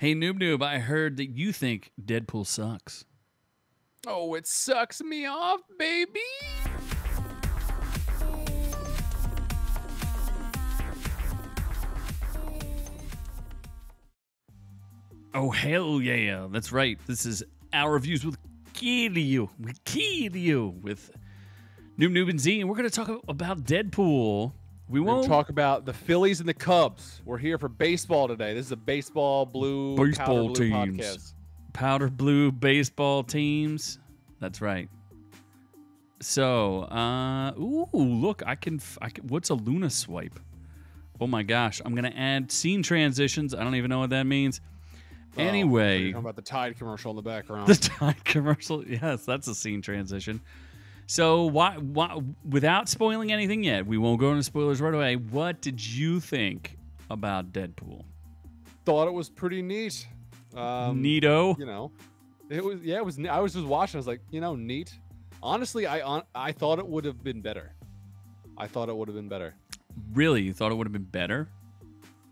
Hey, Noob Noob, I heard that you think Deadpool sucks. Oh, it sucks me off, baby. Oh, hell yeah. That's right. This is our reviews with Kiryu. Will kill you. With Noob Noob and Z. And we're going to talk about Deadpool. We won't talk about the Phillies and the Cubs. We're here for baseball today. This is a baseball blue Baseball powder blue teams. podcast. powder blue baseball teams. That's right. So, uh, ooh, look, I can, I can. What's a Luna swipe? Oh my gosh, I'm gonna add scene transitions. I don't even know what that means. Oh, Anyway, talking about the Tide commercial in the background. the Tide commercial. Yes, that's a scene transition. So, why, why, without spoiling anything yet, we won't go into spoilers right away. What did you think about Deadpool? Thought it was pretty neat. Um, Neato. You know, it was. Yeah, it was. I was just watching. I was like, you know, neat. Honestly, I on, I thought it would have been better. I thought it would have been better. Really, you thought it would have been better?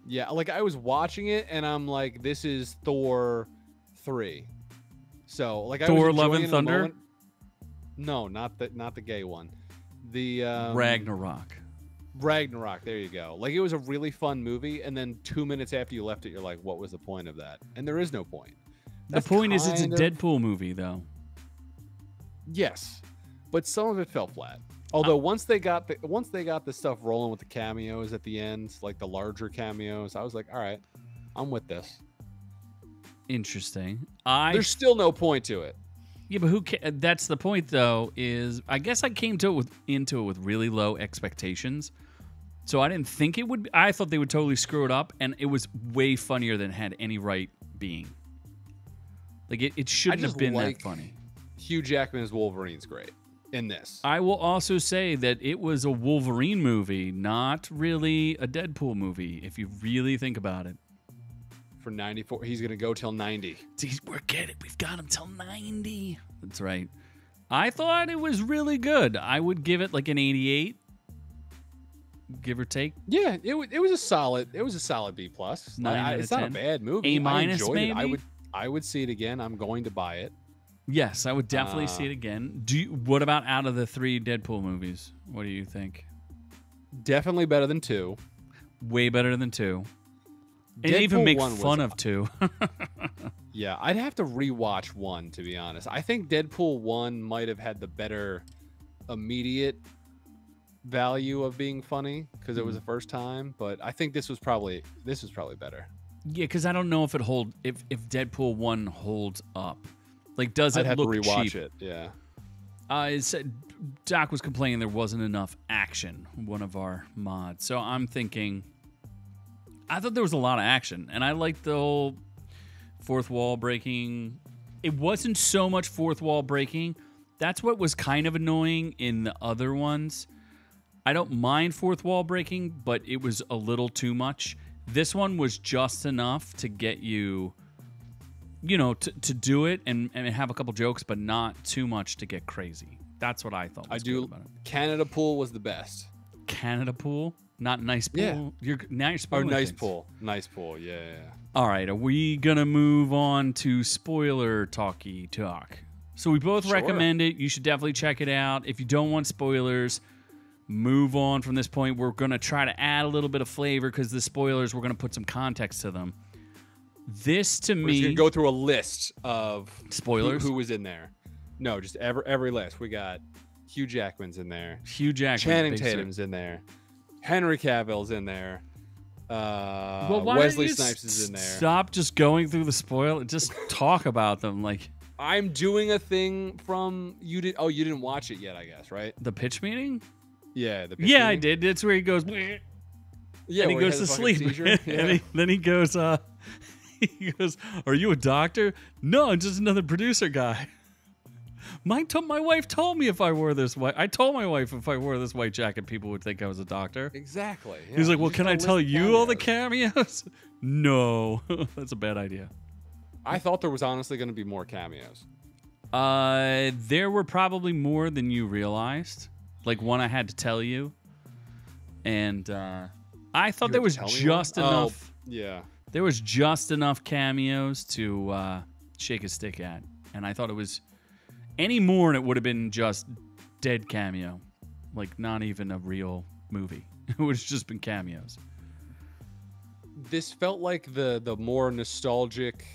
Yeah, like I was watching it and I'm like, this is Thor three. So like I Thor: was Love and it in the Thunder? No, not the not the gay one. The um, Ragnarok. Ragnarok. There you go. Like it was a really fun movie, and then two minutes after you left it, you're like, what was the point of that? And there is no point. The point is, it's a of- Deadpool movie, though. Yes, but some of it fell flat. Although once they got the once they got the stuff rolling with the cameos at the end, like the larger cameos, I was like, all right, I'm with this. Interesting. I There's still no point to it. Yeah, but who? Ca- that's the point, though. Is I guess I came to it with into it with really low expectations, so I didn't think it would. I thought they would totally screw it up, and it was way funnier than it had any right being. Like it, it shouldn't have been like- that funny. Hugh Jackman as Wolverine's great in this. I will also say that it was a Wolverine movie, not really a Deadpool movie. If you really think about it. For 94, he's gonna go till 90. See, we're getting We've got him till 90. That's right. I thought it was really good. I would give it like an 88, give or take. Yeah, it, wa- it was a solid. It was a solid B plus. Nine I- I- it's of not a bad movie. A minus, I enjoyed it. I would I would see it again. I'm going to buy it. Yes, I would definitely see Uh, it again. Do you, what about out of the three Deadpool movies? What do you think? Definitely better than two. Way better than two. And Deadpool even make one was- fun of two. Yeah, I'd have to rewatch one to be honest. I think Deadpool one might have had the better immediate value of being funny because it was the first time. But I think this was probably this was probably better. yeah, because I don't know if it hold if if Deadpool one holds up. Like, does it I'd have look to rewatch cheap? it. Yeah. Uh, it said Doc was complaining there wasn't enough action. One of our mods. So I'm thinking. I thought there was a lot of action, and I liked the whole fourth wall breaking. It wasn't so much fourth wall breaking. That's what was kind of annoying in the other ones. I don't mind fourth wall breaking, but it was a little too much. This one was just enough to get you, you know, to, to do it and, and have a couple jokes, but not too much to get crazy. That's what I thought. I do. it. Canada Pool was the best. Canada pool, not nice pool. Yeah. You're now you're Oh, nice things. pool. Nice pool. Yeah. yeah, yeah. All right, are we gonna move on to spoiler talky talk? So we both Sure. recommend it. You should definitely check it out. If you don't want spoilers, move on from this point. We're gonna try to add a little bit of flavor because the spoilers we're gonna put some context to them. This to We're me, gonna go through a list of spoilers. who was in there. No, just every every list. We got Hugh Jackman's in there. Hugh Jackman, Channing Tatum's in there. Henry Cavill's in there. Uh, Well, why Wesley Snipes is in there. Stop just going through the spoil. Just talk about them like I'm doing a thing from you did. Oh, you didn't watch it yet, I guess, right? the pitch meeting. Yeah. The pitch Yeah, I did. That's where he goes. Yeah, and he goes to a fucking sleep. seizure. and he, then he goes, uh, he goes, "Are you a doctor?" No, I'm just another producer guy. My to- my wife told me if I wore this white, I told my wife if I wore this white jacket, people would think I was a doctor. exactly. He's yeah. like, "Well, Just can I tell you all the cameos. cameos?" no, that's a bad idea. I thought there was honestly going to be more cameos. Uh, there were probably more than you realized. Like one I had to tell you, and uh, I thought You there was to tell me just? Oh, enough. yeah. There was just enough cameos to uh, shake a stick at, and I thought it was any more, and it would have been just dead cameo, like not even a real movie. It would have just been cameos. This felt like the the more nostalgic.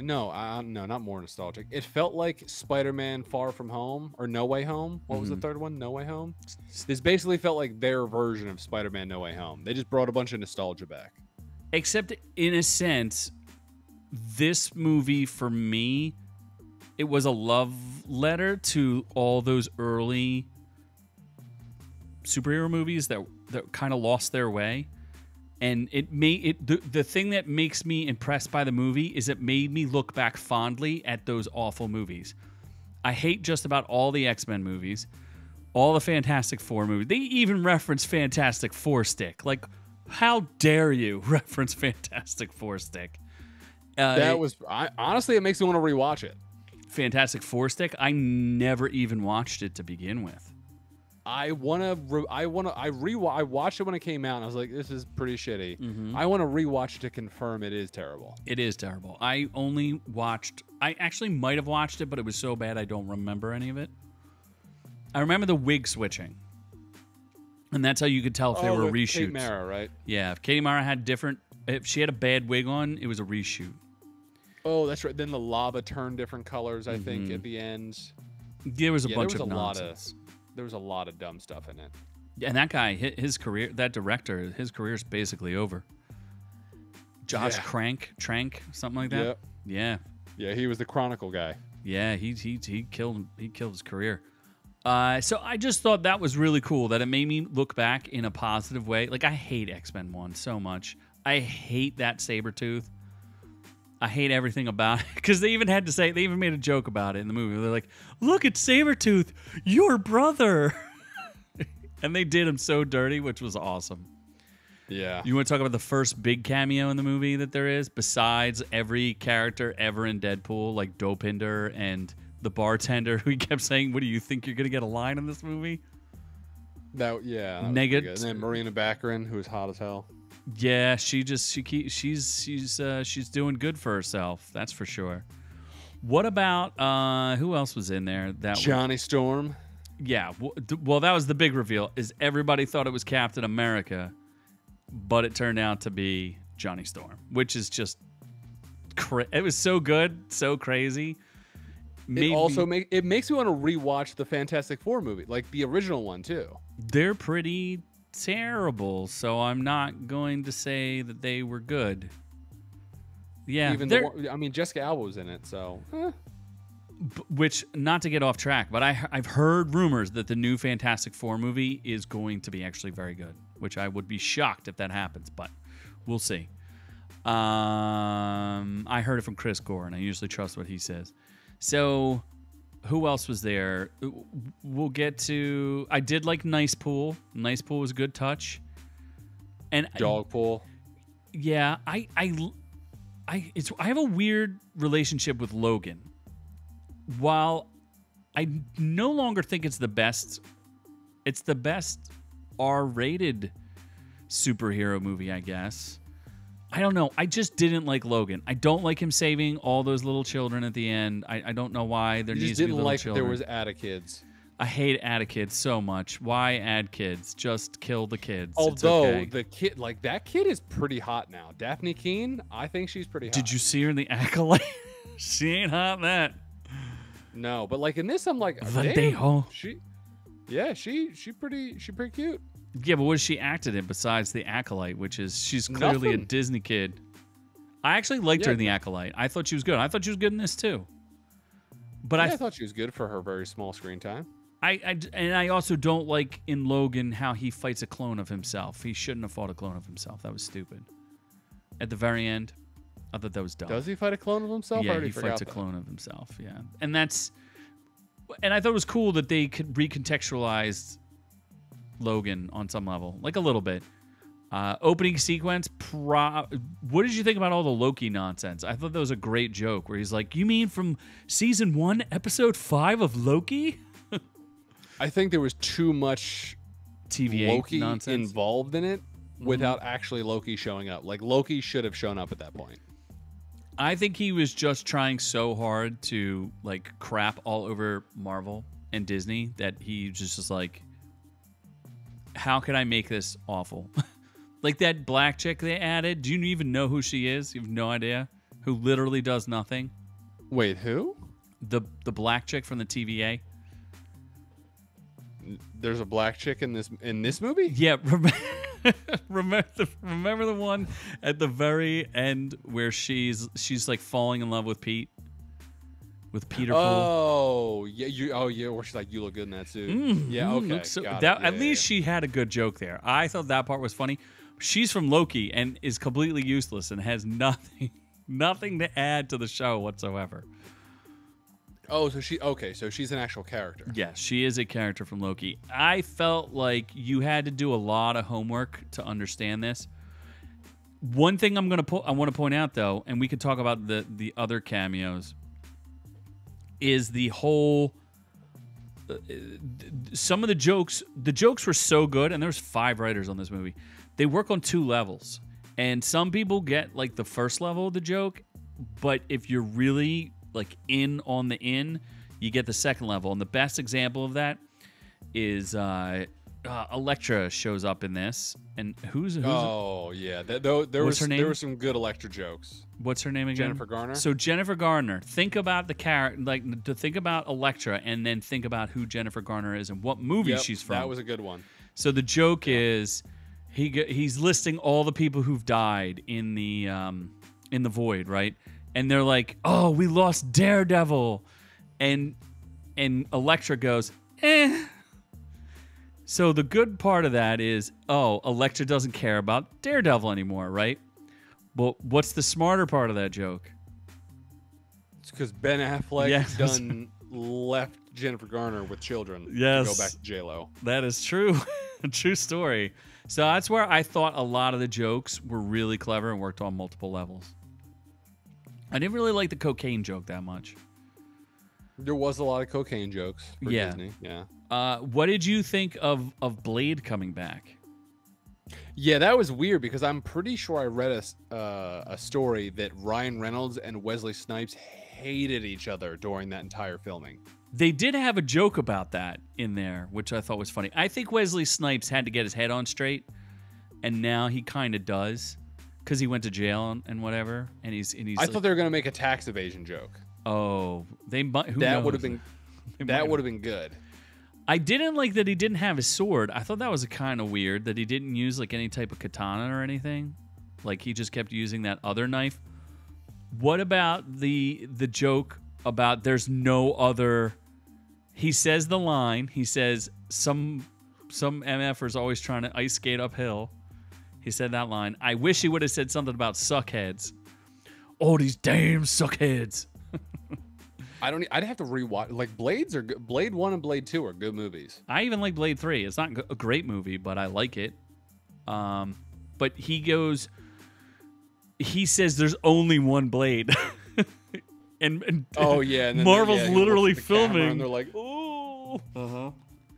No, uh, no, not more nostalgic. It felt like Spider-Man: Far From Home or No Way Home. What was the Mhm. third one? No Way Home. This basically felt like their version of Spider-Man: No Way Home. They just brought a bunch of nostalgia back. Except in a sense, this movie for me, it was a love letter to all those early superhero movies that that kind of lost their way. And it made it the, the thing that makes me impressed by the movie is it made me look back fondly at those awful movies. I hate just about all the X-Men movies, all the Fantastic Four movies. They even reference Fantastic Four stick. Like how dare you reference Fantastic Four stick? Uh, That was I, honestly, it makes me want to rewatch it. Fantastic Four stick. I never even watched it to begin with. I wanna, re- I wanna, I re, I watched it when it came out, and I was like, this is pretty shitty. Mm-hmm. I want to rewatch it to confirm it is terrible. It is terrible. I only watched. I actually might have watched it, but it was so bad I don't remember any of it. I remember the wig switching, and that's how you could tell if they Oh, were reshoots. Kate Mara, right? Yeah, if Katie Mara had different, if she had a bad wig on, it was a reshoot. Oh, that's right. Then the lava turned different colors. I think Mhm. at the end. There was a Yeah, there bunch was of a lot of- nonsense. There was a lot of dumb stuff in it. Yeah, And that guy, hi- his career, that director, his career's basically over. Josh Yeah. Crank, Trank, something like that. Yep. Yeah, Yeah, he was the Chronicle guy. yeah, he he he killed he killed his career. Uh, so I just thought that was really cool that it made me look back in a positive way. Like I hate X Men One so much. I hate that saber tooth. I hate everything about it because they even had to say they even made a joke about it in the movie. They're like, "Look at Sabretooth, your brother," and they did him so dirty, which was awesome. Yeah. You want to talk about the first big cameo in the movie that there is, besides every character ever in Deadpool, like Dopinder and the bartender who he kept saying, "What do you think you're gonna get a line in this movie?" That yeah. that was Nega- pretty good. And then Morena Baccarin, who was hot as hell. Yeah, she just she keep, she's she's uh, she's doing good for herself. That's for sure. What about uh who else was in there? That was- Johnny Storm. yeah. Well, that was the big reveal. Is everybody thought it was Captain America, but it turned out to be Johnny Storm, which is just cra- it was so good, so crazy. Made It me- also make it makes me want to rewatch the Fantastic Four movie, like the original one too. they're pretty terrible, so I'm not going to say that they were good. Yeah, Even the one, I mean, Jessica Alba was in it, so eh. b- which not to get off track, but I I've heard rumors that the new Fantastic Four movie is going to be actually very good, which I would be shocked if that happens, but we'll see. Um, I heard it from Chris Gore, and I usually trust what he says. So, who else was there? We'll get to. I did like Nice Pool. Nice Pool was a good touch, and Dog Pool. yeah, I, I, I, it's I have a weird relationship with Logan. While I no longer think it's the best, it's the best R-rated superhero movie, I guess. I don't know. I just didn't like Logan. I don't like him saving all those little children at the end. I, I don't know why there You needs just to be didn't little like children. there was Ada kids. I hate add kids so much. Why add kids? Just kill the kids. Although okay. the kid, like that kid, is pretty hot now. Dafne Keen, I think she's pretty hot. Did you see her in the acolyte? she ain't hot that. No, but like in this, I'm like, Verdejo. she, yeah, she, she pretty, she pretty cute. Yeah, but what has she acted in besides the acolyte, which is she's clearly a Disney kid. I actually liked her in the acolyte. I thought she was good. I thought she was good in this too. But Yeah, I, I thought she was good for her very small screen time. I, I, and I also don't like in Logan how he fights a clone of himself. He shouldn't have fought a clone of himself. That was stupid. At the very end, I thought that was dumb. Does he fight a clone of himself? Yeah, he fights a that. clone of himself. Yeah, and that's, and I thought it was cool that they could recontextualize Logan on some level, like a little bit. Uh, opening sequence. Pro- what did you think about all the Loki nonsense? I thought that was a great joke where he's like, "You mean from season one, episode five of Loki?" I think there was too much TVA Loki nonsense. involved in it. without actually Loki showing up. Like Loki should have shown up at that point. I think he was just trying so hard to like crap all over Marvel and Disney that he just was like, how can I make this awful? like that black chick they added. Do you even know who she is? You have no idea. Who literally does nothing. Wait, who? The the black chick from the TVA. There's a black chick in this in this movie. Yeah, remember, remember the remember the one at the very end where she's she's like falling in love with Pete, with Peter. Poole. Oh yeah, you. Oh yeah, where she's like, "You look good in that suit." Mm, yeah, mm, okay. so- that, Yeah, at yeah, least she had a good joke there. I thought that part was funny. She's from Loki and is completely useless and has nothing, nothing to add to the show whatsoever. Oh, so she. Okay, so she's an actual character. Yes, she is a character from Loki. I felt like you had to do a lot of homework to understand this. One thing I'm gonna po- I want to point out though, and we could talk about the the other cameos, is the whole. uh, Some of the jokes, the jokes were so good, and there's five writers on this movie. They work on two levels, and some people get like the first level of the joke, but if you're really like in on the in, you get the second level. And the best example of that is uh, uh Elektra shows up in this, and who's who's Oh yeah, that, though there was her name? there were some good Elektra jokes. what's her name again? Jennifer Garner. So Jennifer Garner. Think about the character, like to think about Elektra, and then think about who Jennifer Garner is and what movie Yep, she's from. That was a good one. So the joke is he he's listing all the people who've died in the um, in the void, right? And they're like, "Oh, we lost Daredevil," and and Elektra goes, "Eh." So the good part of that is, oh, Elektra doesn't care about Daredevil anymore, right? But what's the smarter part of that joke? It's because Ben Affleck Yes. done left Jennifer Garner with children. Yes. To go back to J Lo. That is true. True story. So that's where I thought a lot of the jokes were really clever and worked on multiple levels. I didn't really like the cocaine joke that much. There was a lot of cocaine jokes for Yeah. Disney. Yeah. Uh, what did you think of of Blade coming back? Yeah, that was weird because I'm pretty sure I read a uh, a story that Ryan Reynolds and Wesley Snipes hated each other during that entire filming. They did have a joke about that in there, which I thought was funny. I think Wesley Snipes had to get his head on straight, and now he kind of does, because he went to jail and, and whatever. And he's and he's. I like, thought they were gonna make a tax evasion joke. oh, they might. Who that would have been that would have been good. I didn't like that he didn't have his sword. I thought that was a kind of weird that he didn't use like any type of katana or anything. Like he just kept using that other knife. What about the the joke about there's no other he says the line, he says some some MFers always trying to ice skate uphill. He said that line. I wish he would have said something about suckheads. Oh, these damn suckheads. I don't. I'd have to rewatch. Like Blades are good. Blade One and Blade Two are good movies. I even like Blade 3. It's not a great movie, but I like it. Um, but he goes, he says there's only one Blade. and, and Oh yeah, and then Marvel's yeah, he looks at literally the filming. and they're like, oh, uh-huh.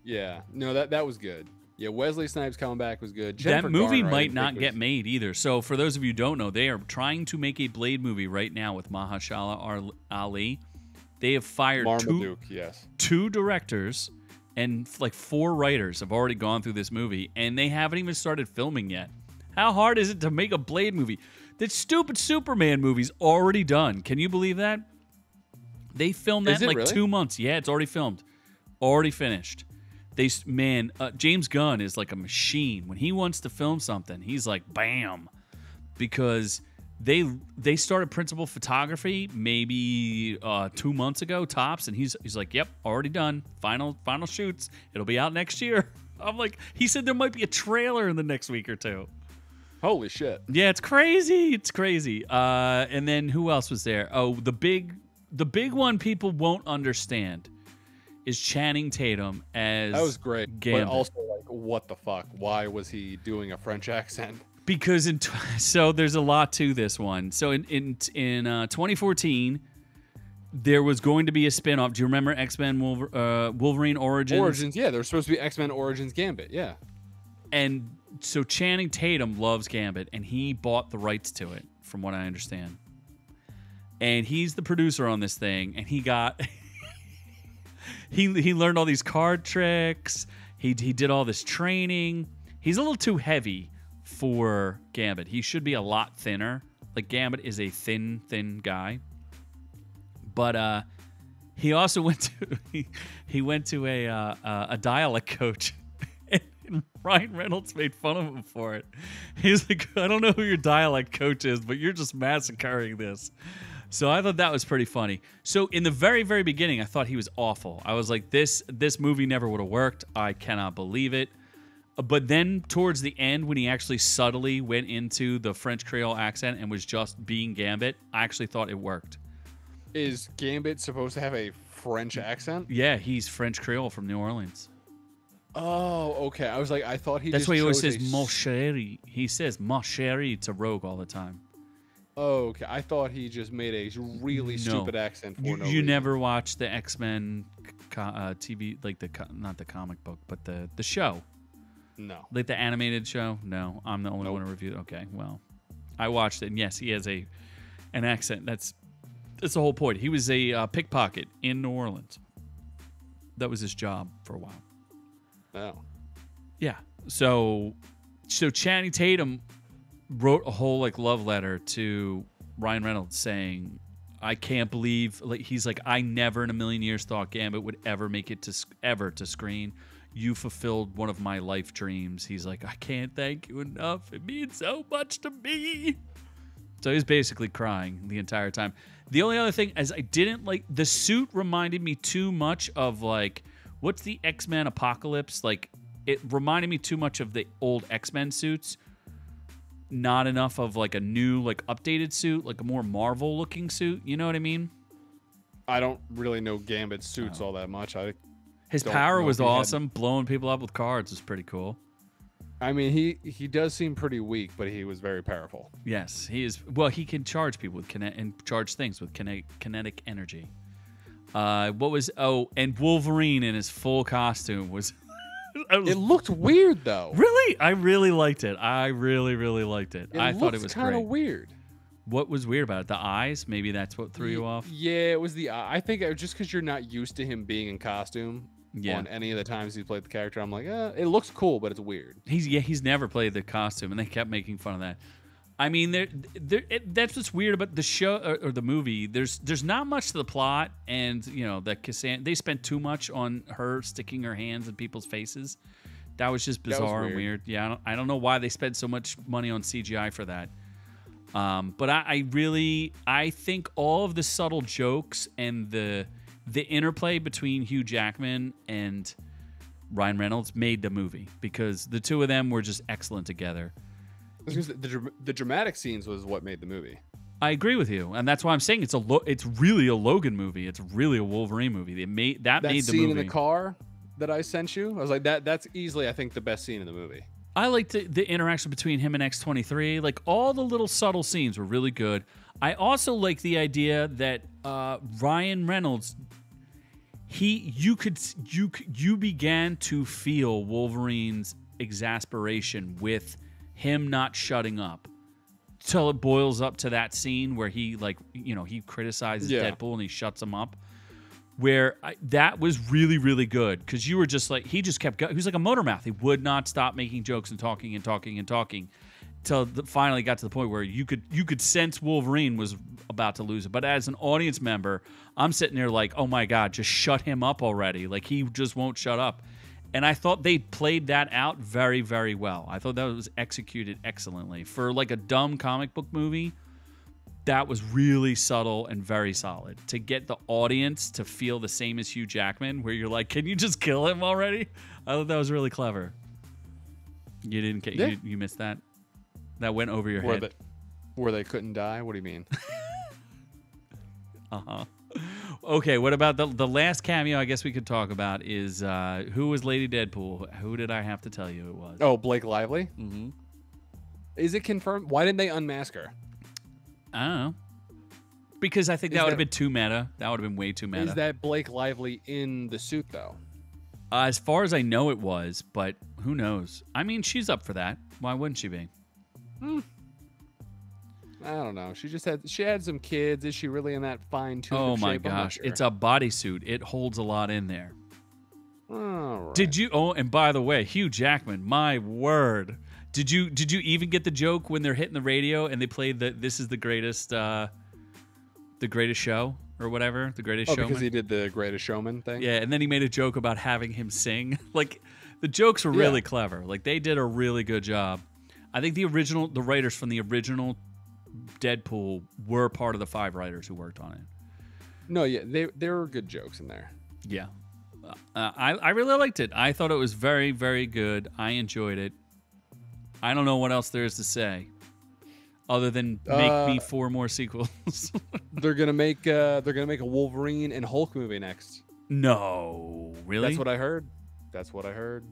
yeah. No, that that was good. Yeah, Wesley Snipes coming back was good. that movie Garner, might didn't not get made either. So for those of you who don't know, they are trying to make a Blade movie right now with Mahershala Ar- Ali. They have fired two, yes. two directors and like four writers have already gone through this movie and they haven't even started filming yet. How hard is it to make a Blade movie? That stupid Superman movie's already done. Can you believe that? They filmed that in like really? two months. Yeah, it's already filmed, already finished. They man, uh, James Gunn is like a machine. When he wants to film something, he's like bam, because they they started principal photography maybe uh, two months ago tops, and he's he's like, yep, already done. Final final shoots. It'll be out next year. I'm like, he said there might be a trailer in the next week or two. Holy shit. Yeah, it's crazy. It's crazy. Uh, and then who else was there? Oh, the big, the big one people won't understand is Channing Tatum as That was great. Gambit. But also, like, what the fuck? Why was he doing a French accent? Because in so there's a lot to this one. So in in in uh, 2014, there was going to be a spin-off. Do you remember X Men Wolver- uh, Wolverine Origins? Origins, yeah, there was supposed to be X Men Origins Gambit, yeah. and so Channing Tatum loves Gambit, and he bought the rights to it, from what I understand. And he's the producer on this thing, and he got he he learned all these card tricks. He he did all this training. He's a little too heavy for Gambit. He should be a lot thinner. Like Gambit is a thin, thin guy. But uh, he also went to he, he went to a uh, uh, a dialect coach. And Ryan Reynolds made fun of him for it. He's like, I don't know who your dialect coach is, but you're just massacring this. So I thought that was pretty funny. So in the very, very beginning, I thought he was awful. I was like, this this movie never would have worked. I cannot believe it. But then towards the end, when he actually subtly went into the French Creole accent and was just being Gambit, I actually thought it worked. Is Gambit supposed to have a French accent? Yeah, he's French Creole from New Orleans. Oh, okay. I was like, I thought he. That's just why he always says a "mon chéri." He says "mon chéri" to Rogue all the time. Oh, okay. I thought he just made a really No. stupid accent for You, no you reason. never watched the X Men uh, TV, like the not the comic book, but the the show, No. like the animated show. No, I'm the only Nope. one to review. Okay, well, I watched it, and yes, he has a an accent. That's that's the whole point. He was a uh, pickpocket in New Orleans. That was his job for a while. No. Yeah. So so Channing Tatum wrote a whole like love letter to Ryan Reynolds saying I can't believe like he's like I never in a million years thought Gambit would ever make it to ever to screen. You fulfilled one of my life dreams. He's like I can't thank you enough. It means so much to me. So he's basically crying the entire time. The only other thing is I didn't like the suit reminded me too much of like what's the X-Men Apocalypse? Like it reminded me too much of the old X-Men suits. Not enough of like a new like updated suit, like a more Marvel looking suit, you know what I mean? I don't really know Gambit suits Oh. all that much. I His Don't power was if he had- awesome. Blowing people up with cards was pretty cool. I mean, he he does seem pretty weak, but he was very powerful. Yes, he is. Well, he can charge people with kinetic and charge things with kinetic, kinetic energy. Uh, what was oh, and Wolverine in his full costume was. Was It looked weird though. really, I really liked it. I really, really liked it. It I thought it was kind of weird. What was weird about it? The eyes? Maybe that's what threw you off. Yeah, it was the. I think it was just because you're not used to him being in costume. Yeah. On any of the times he played the character, I'm like, eh, it looks cool, but it's weird. He's yeah, he's never played the costume, and they kept making fun of that. I mean, there, there. It, that's what's weird about the show or, or the movie. There's, there's not much to the plot, and you know that Cassan. They spent too much on her sticking her hands in people's faces. That was just That was bizarre and weird. weird. Yeah, I don't, I don't know why they spent so much money on CGI for that. Um, but I, I really, I think all of the subtle jokes and the, the interplay between Hugh Jackman and Ryan Reynolds made the movie because the two of them were just excellent together. I was gonna say, The, the dramatic scenes was what made the movie. I agree with you, and that's why I'm saying it's a lo- it's really a Logan movie. It's really a Wolverine movie. It made that, That made the scene movie. in the car that I sent you, I was like, that that's easily, I think, the best scene in the movie. I liked the, the interaction between him and X23. Like all the little subtle scenes were really good. I also like the idea that uh, Ryan Reynolds, he you could you you began to feel Wolverine's exasperation with him not shutting up. Till it boils up to that scene where he like you know he criticizes Yeah. Deadpool and he shuts him up where I, that was really really good because you were just like he just kept going. He was like a motor mouth. He would not stop making jokes and talking and talking and talking till the, finally got to the point where you could you could sense Wolverine was about to lose it. But as an audience member, I'm sitting there like, oh my god, just shut him up already. Like he just won't shut up. And I thought they played that out very very well. I thought that was executed excellently for like a dumb comic book movie that was really subtle and very solid to get the audience to feel the same as Hugh Jackman, where you're like, "Can you just kill him already?" I thought that was really clever. You didn't get Yeah. you, you missed that. That went over your Where head. they, where they couldn't die? What do you mean? Uh huh. Okay, what about the the last cameo? I guess we could talk about is uh, who was Lady Deadpool? Who did I have to tell you it was? oh, Blake Lively? hmm Is it confirmed? Why didn't they unmask her? I don't know. Because I think Is that would have been too meta. That would have been way too meta. Is that Blake Lively in the suit though? Uh, as far as I know, it was, but who knows? I mean, she's up for that. Why wouldn't she be? I don't know. She just had she had some kids. Is she really in that fine tune? Oh my gosh, it's a bodysuit. It holds a lot in there. All right. Did you? Oh, and by the way, Hugh Jackman. My word. Did you? Did you even get the joke when they're hitting the radio and they played the "This is the greatest, uh, the greatest show" or whatever, the greatest Oh, showman? because he did the Greatest Showman thing. Yeah, and then he made a joke about having him sing. like the jokes were really Yeah. clever. Like they did a really good job. I think the original the writers from the original Deadpool were part of the five writers who worked on it. No, yeah, they there were good jokes in there. Yeah. Uh, I I really liked it. I thought it was very very good. I enjoyed it. I don't know what else there is to say other than make me Uh, four more sequels. They're gonna make uh they're gonna make a Wolverine and Hulk movie next. no, really? That's what I heard. That's what I heard.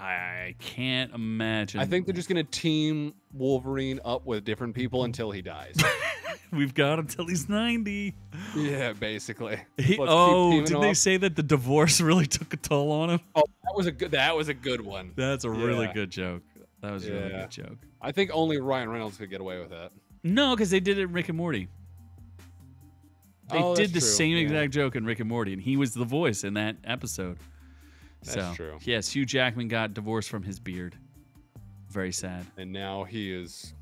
I can't imagine. I think they're just gonna team Wolverine up with different people until he dies. we've got until he's 90. yeah, basically. He, oh, did they up. say that the divorce really took a toll on him? Oh, that was a good. That was a good one. That's a really Yeah. good joke. That was a really good joke. I think only Ryan Reynolds could get away with that. No, because they did it in Rick and Morty. They Oh, did the true, same yeah. exact joke in Rick and Morty, and he was the voice in that episode. That's so, true. Yes, Hugh Jackman got divorced from his beard. Very sad. And now he is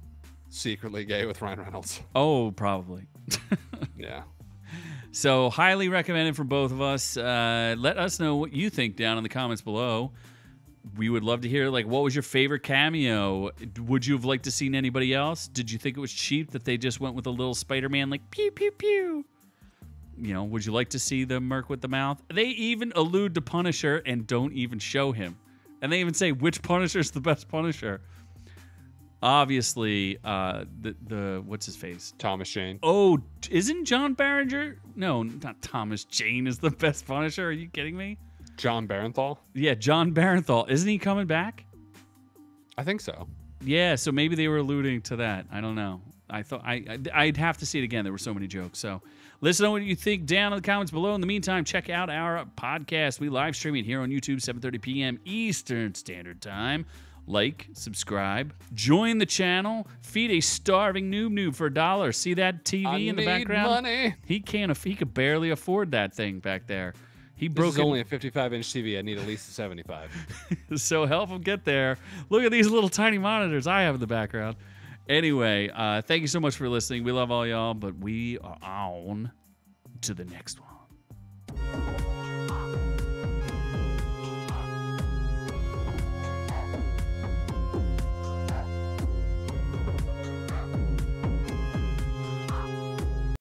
secretly gay with Ryan Reynolds. Oh, probably. Yeah. So, highly recommended for both of us. Uh, let us know what you think down in the comments below. We would love to hear, like, what was your favorite cameo? Would you have liked to seen anybody else? Did you think it was cheap that they just went with a little Spider-Man, like pew pew pew? You know, would you like to see the Merc with the mouth? They even allude to Punisher and don't even show him, and they even say which Punisher's the best Punisher. Obviously, uh, the the what's his face? Thomas Jane. Oh, isn't John Barringer? No, not Thomas Jane is the best Punisher. Are you kidding me? Jon Bernthal. Yeah, Jon Bernthal. Isn't he coming back? I think so. Yeah, so maybe they were alluding to that. I don't know. I thought I I'd- I'd have to see it again. There were so many jokes. So let us know what you think down in the comments below. In the meantime, check out our podcast. We live stream it here on YouTube, 7:30 p.m. Eastern Standard Time. Like, subscribe, join the channel, feed a starving noob noob for a dollar. See that TV I in the background? money. He can't. He could barely afford that thing back there. He This broke is it. only a 55 inch TV. I need at least a 75. so help him get there. Look at these little tiny monitors I have in the background. Anyway, uh, thank you so much for listening. We love all y'all, but we are on to the next one.